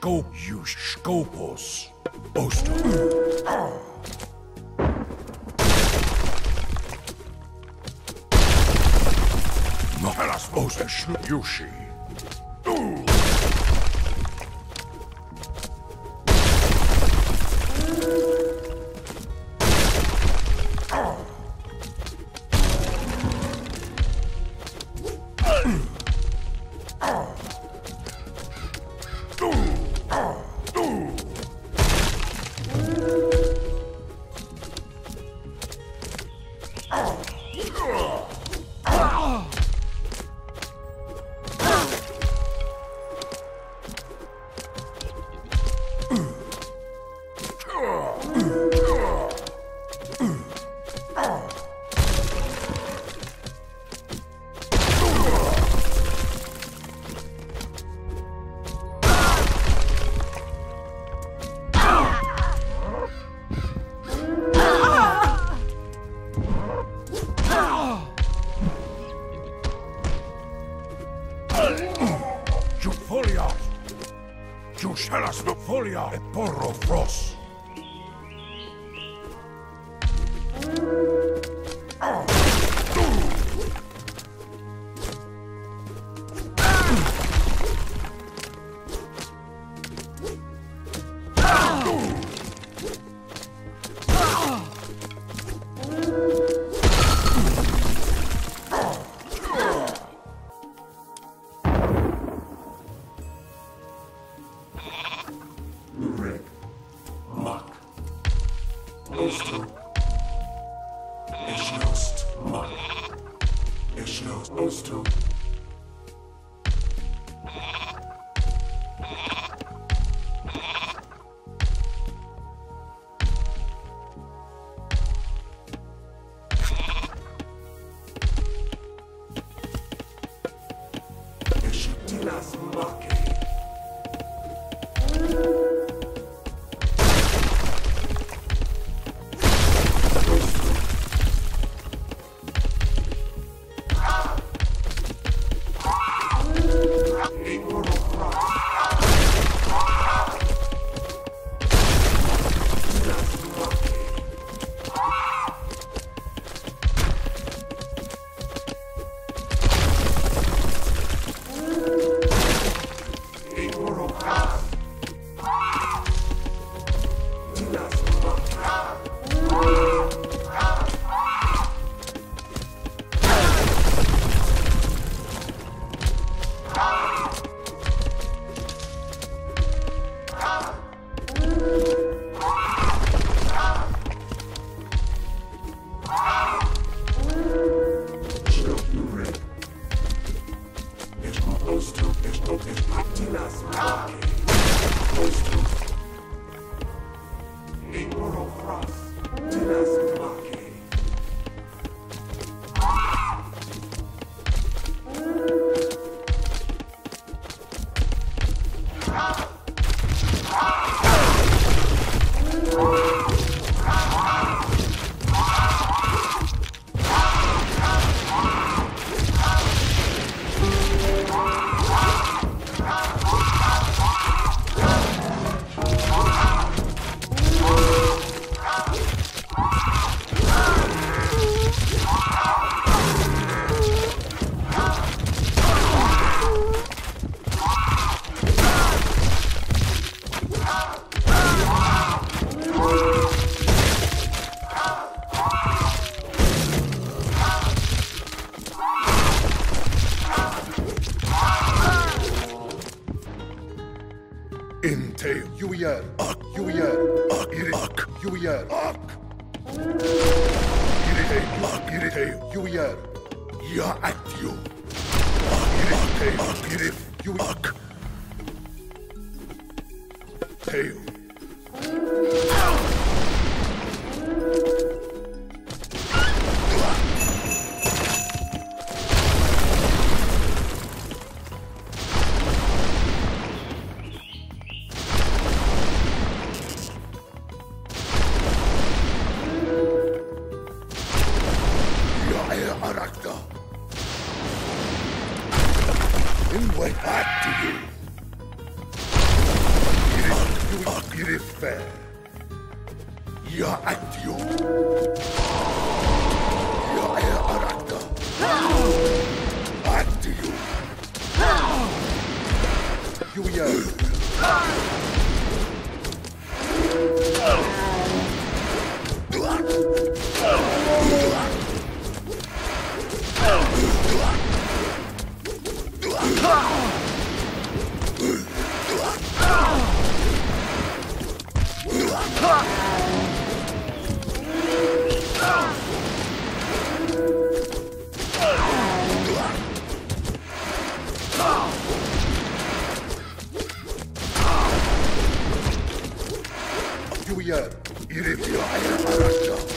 Scope use Scopus. Osto. Novelas Oster Yushi. Intail. Juier, ak, juier, ak, iri, ak, juier, Ak. iritail, ak, iritail, juier, Ja actio. iritail, ak, irif, ju, ak, Tail. Juier. ヘビは早くなった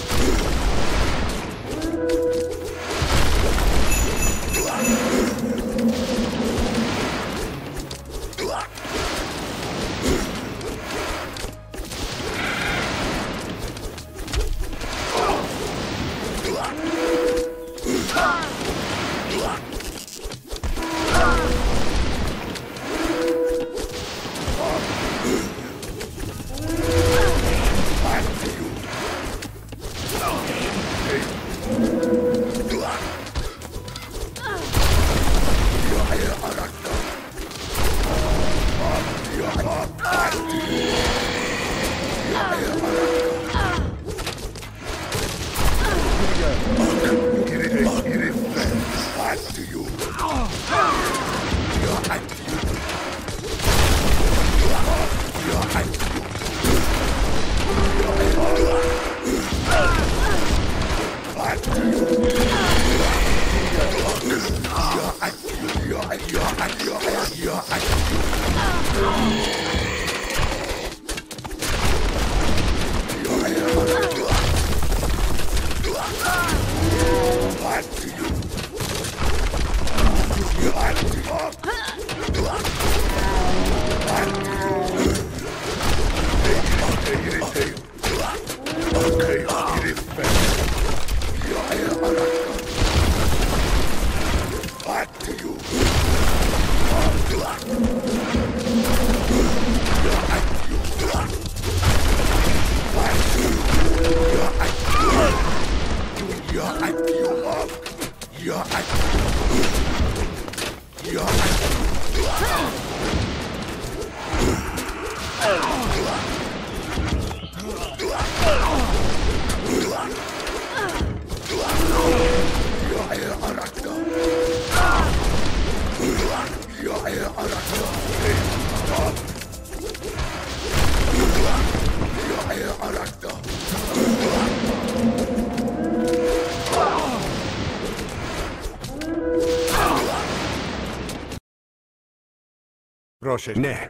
Proszę. Nie.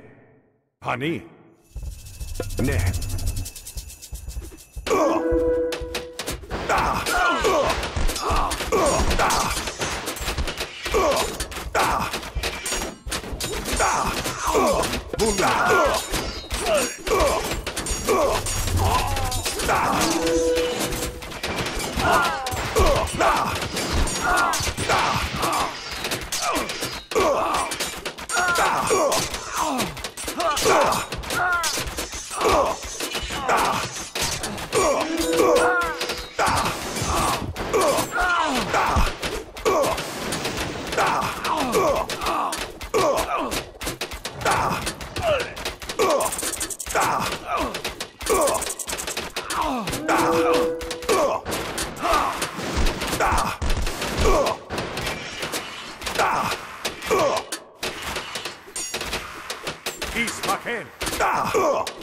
Pani. Nie. Ismaken. Maalista. Ah.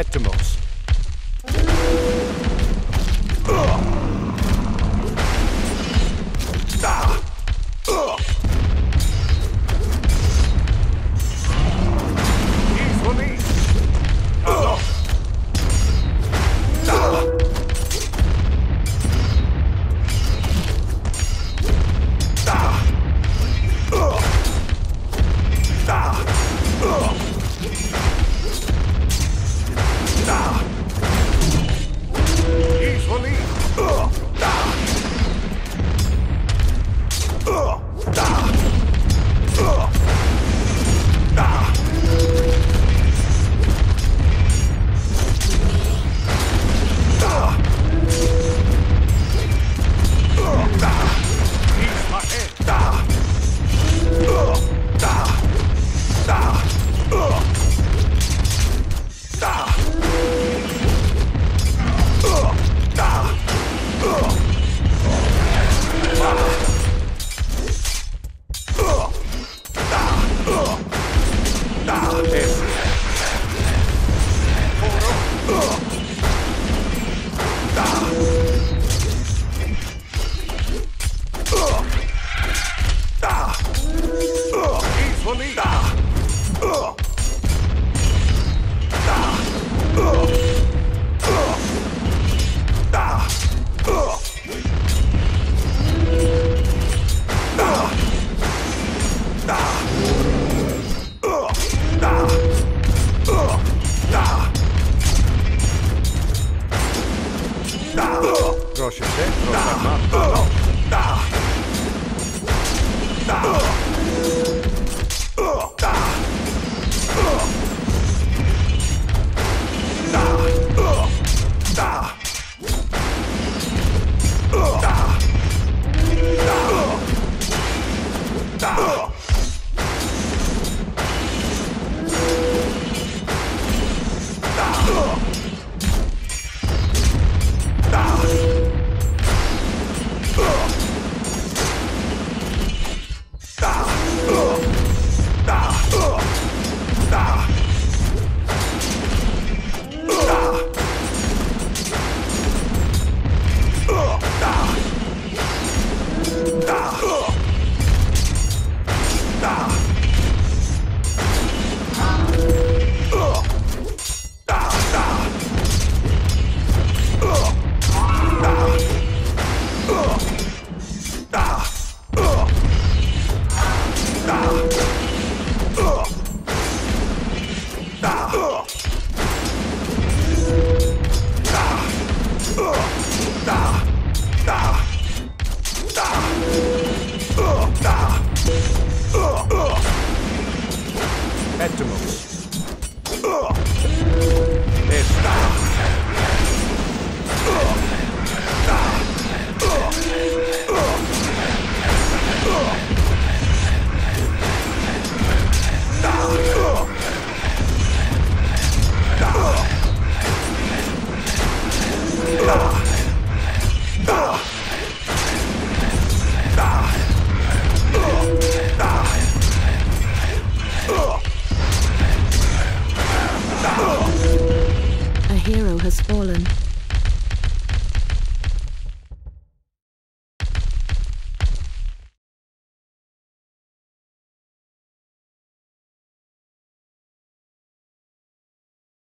Ishalos. Etymos. Izvoli.